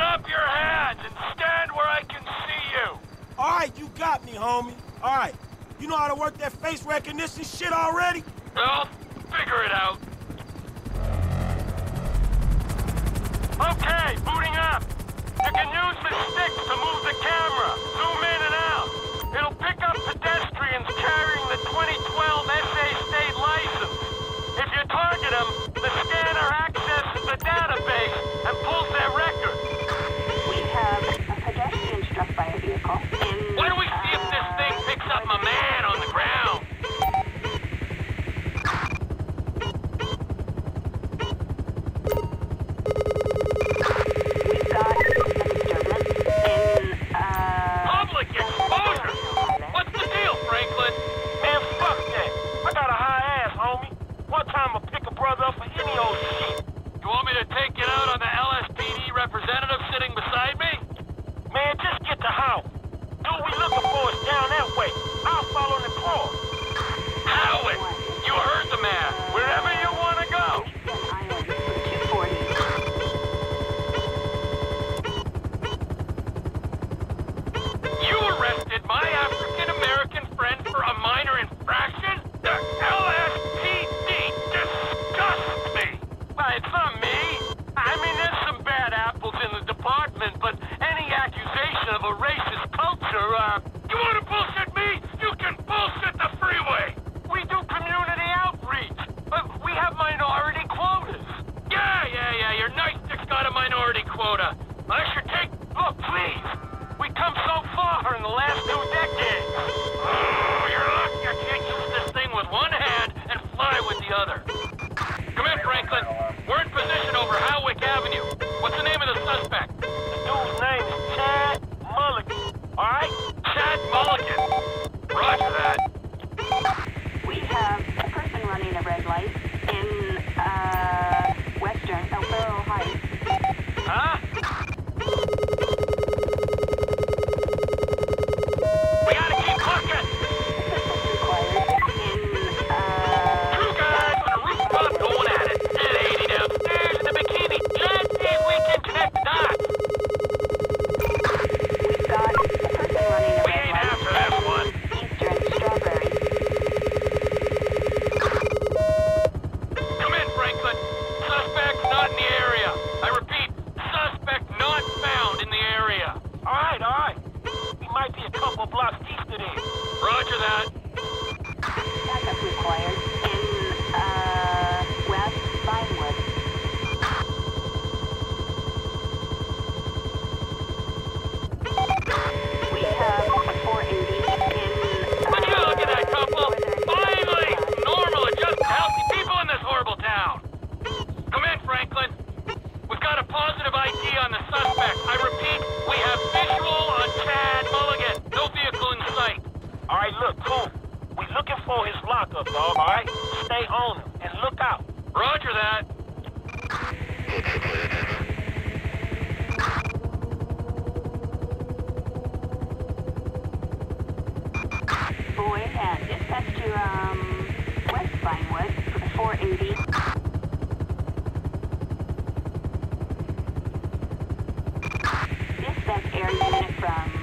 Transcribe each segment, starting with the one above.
Put up your hands and stand where I can see you. All right, you got me, homie. All right. You know how to work that face recognition shit already? I'll figure it out. Okay, booting up. You can use the stick to move the camera. Zoom in and out. It'll pick up pedestrians carrying the 2012 SA State License. duty. Dispatch air unit from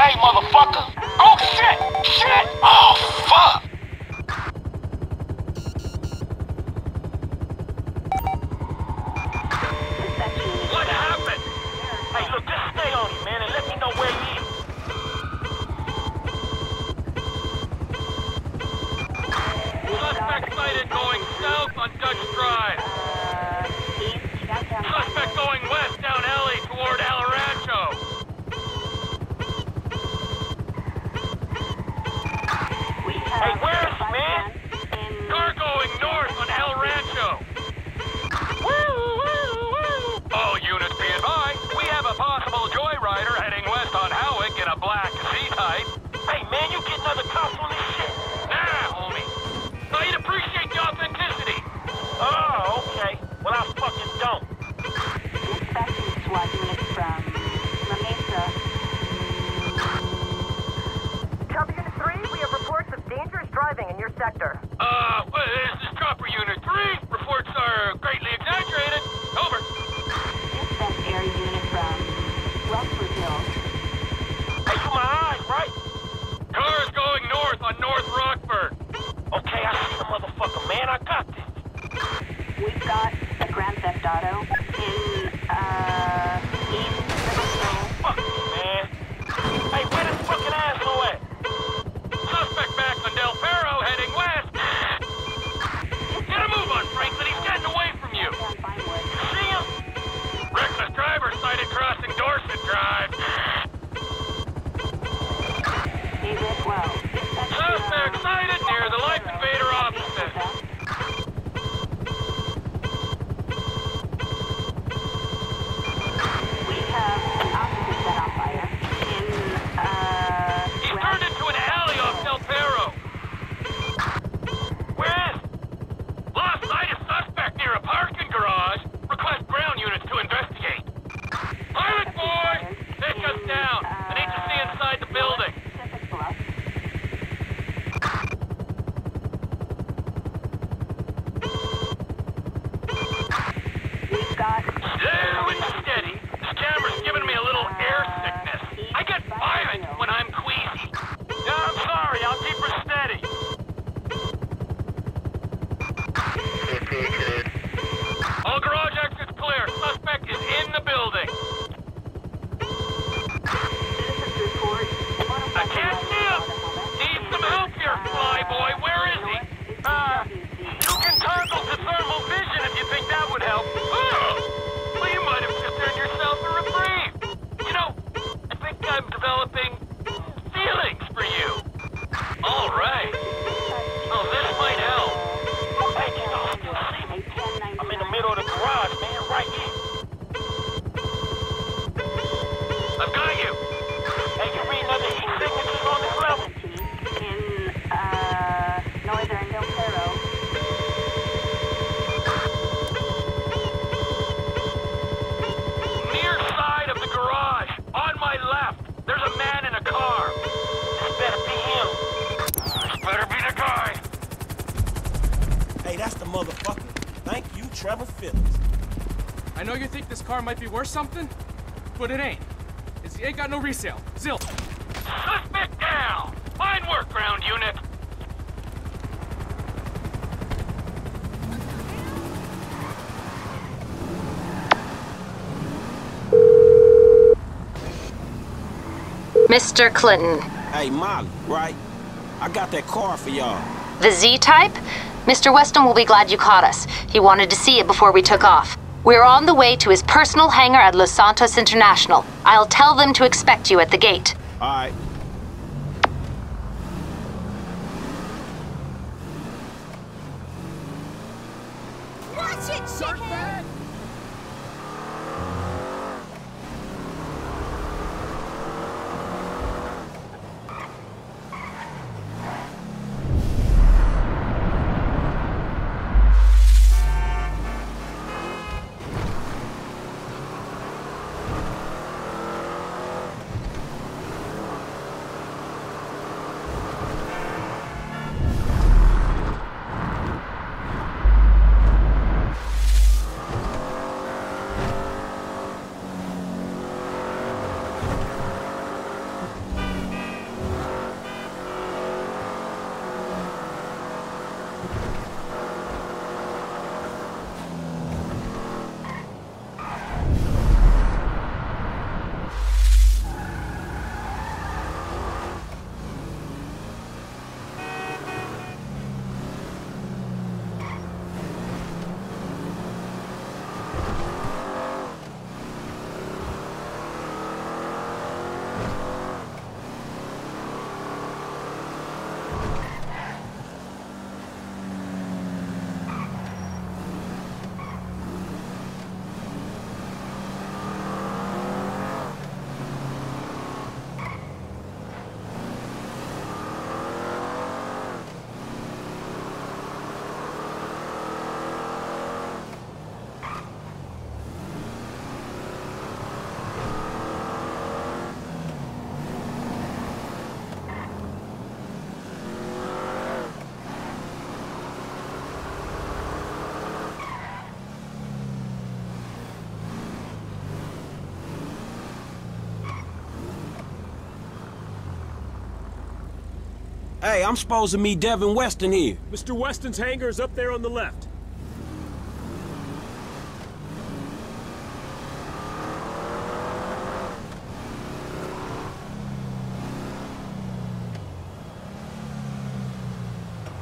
Hey, motherfucker! Oh, shit! Shit! Oh, fuck! What happened? Hey, look, just stay on him, man, and let me know where he is. Suspect sighted going south on Dutch Drive. man. I got this. We've got a Grand Theft Auto in, uh, Trevor Phillips. I know you think this car might be worth something, but it ain't. It's, it ain't got no resale. Zil. Suspect down! Fine work, ground unit. Mr. Clinton. Hey, Molly, right? I got that car for y'all. The Z-Type? Mr. Weston will be glad you caught us. He wanted to see it before we took off. We're on the way to his personal hangar at Los Santos International. I'll tell them to expect you at the gate. All right. Watch it, Chicken! Hey, I'm supposed to meet Devin Weston here. Mr. Weston's hangar is up there on the left.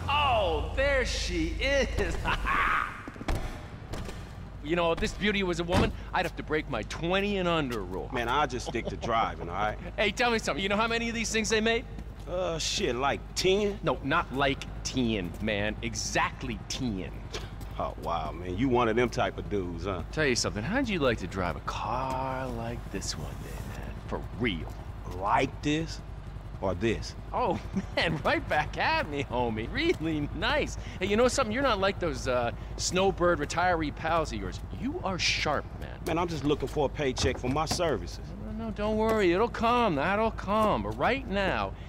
Oh, there she is. you know, if this beauty was a woman, I'd have to break my 20 and under rule. Man, I'll just stick to driving, all right? Hey, tell me something. You know how many of these things they made? Uh, shit, like 10? No, not like 10, man. Exactly 10. Oh, wow, man. You one of them type of dudes, huh? Tell you something. How'd you like to drive a car like this one day, man? For real. Like this? Or this? Oh, man, right back at me, homie. Really nice. Hey, you know something? You're not like those uh, snowbird retiree pals of yours. You are sharp, man. Man, I'm just looking for a paycheck for my services. No, no, don't worry. It'll come. That'll come. But right now,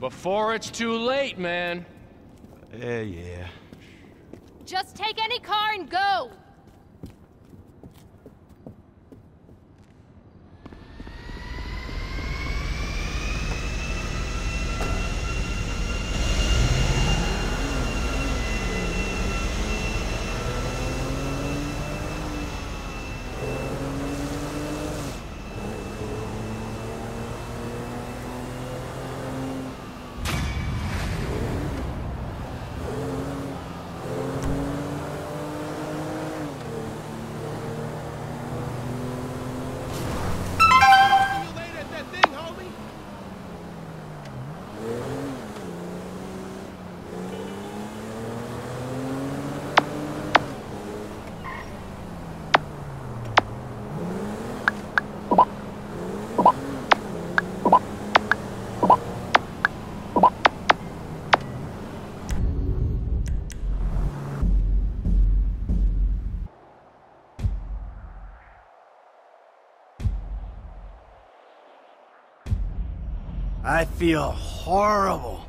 Before it's too late, man. Yeah, yeah. Just take any car and go! I feel horrible.